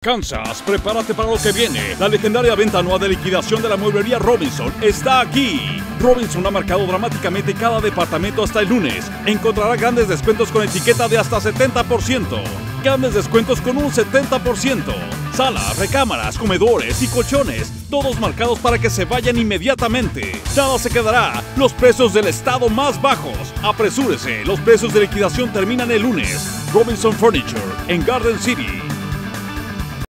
Kansas, prepárate para lo que viene. La legendaria venta anual de liquidación de la mueblería Robinson está aquí. Robinson ha marcado dramáticamente cada departamento hasta el lunes. Encontrará grandes descuentos con etiqueta de hasta 70%. Grandes descuentos con un 70%. Salas, recámaras, comedores y colchones, todos marcados para que se vayan inmediatamente. Nada se quedará. Los precios del estado más bajos. Apresúrese, los precios de liquidación terminan el lunes. Robinson Furniture en Garden City.